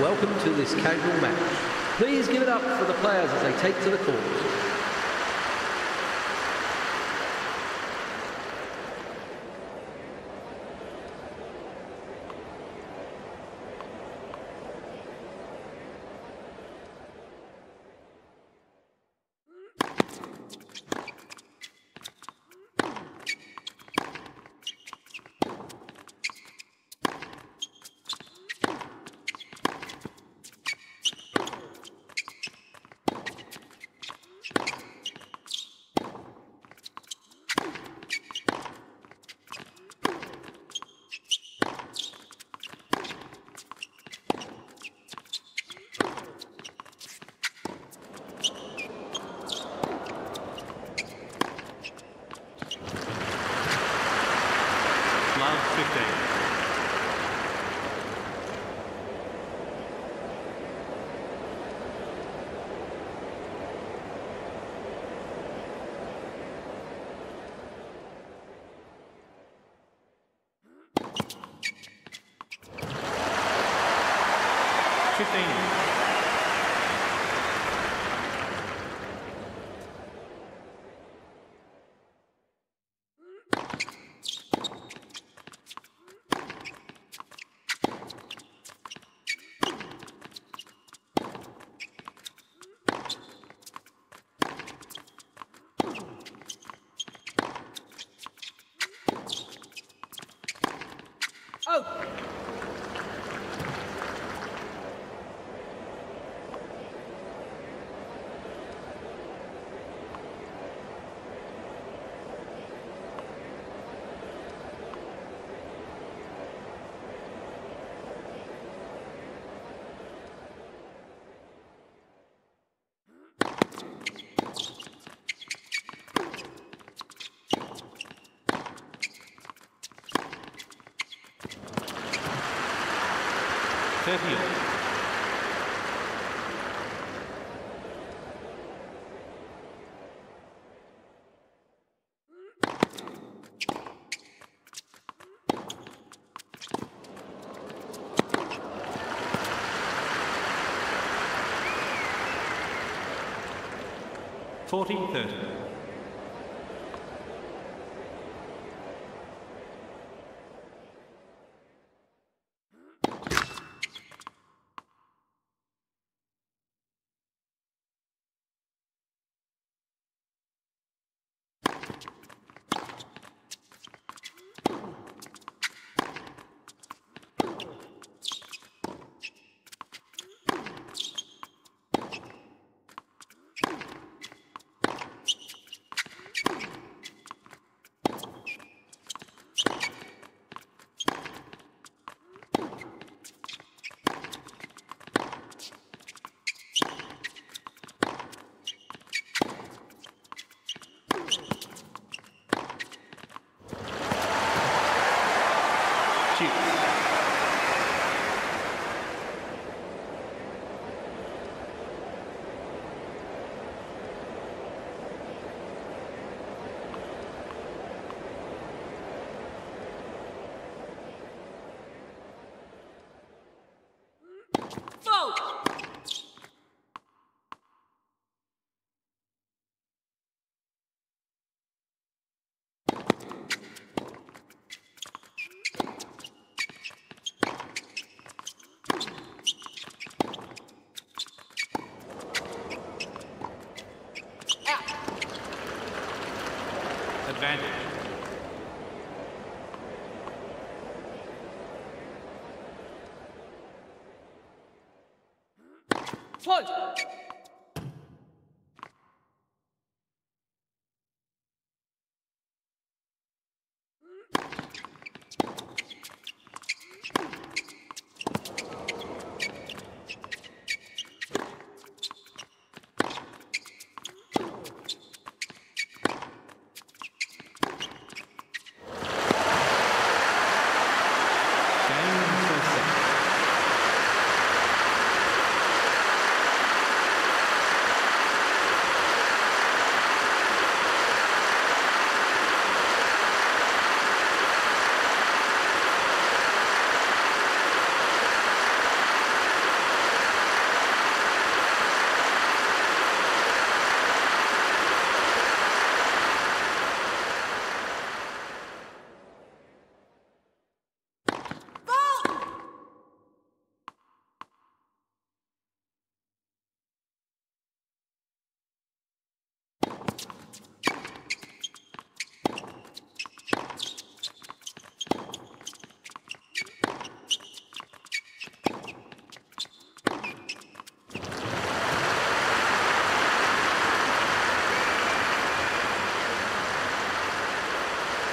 Welcome to this casual match. Please give it up for the players as they take to the court. 15. champion. Forty thirty. advantage. Fight!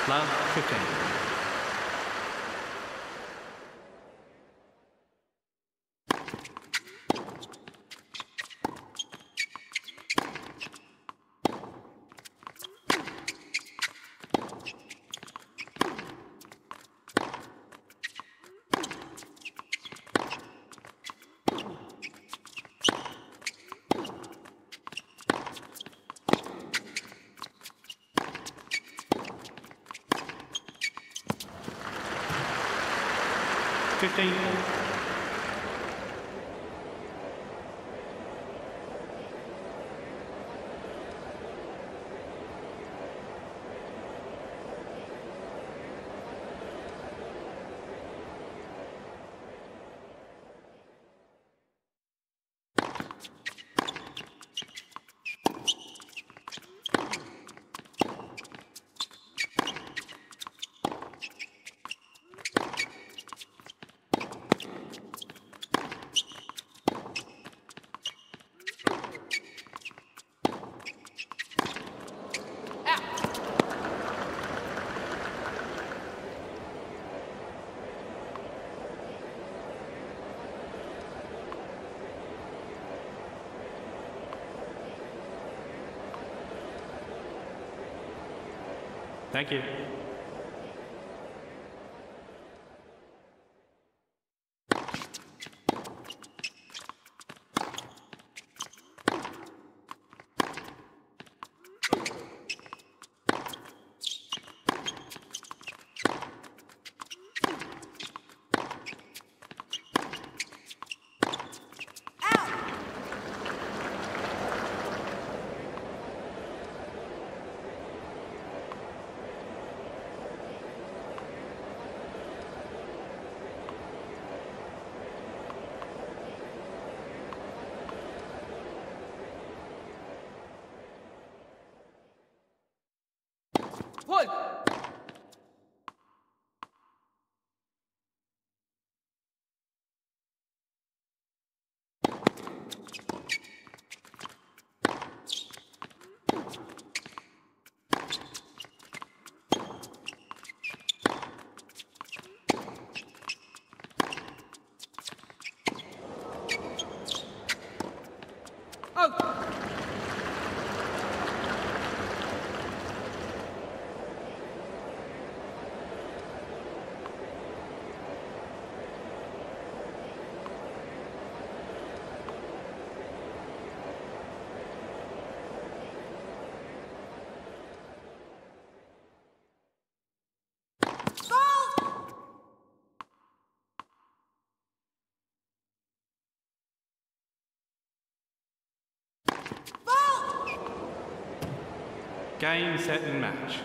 Love 15. 15. Thank you. 원 Game, set, and match.